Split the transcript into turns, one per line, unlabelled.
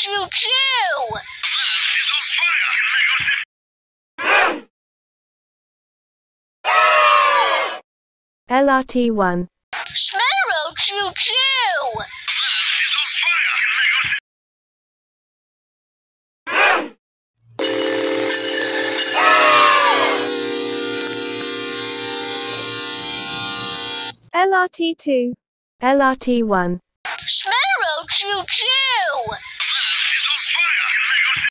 Choo choo!
City.
LRT1,
Sparrow choo choo!
LRT2, LRT1,
Sparrow choo choo!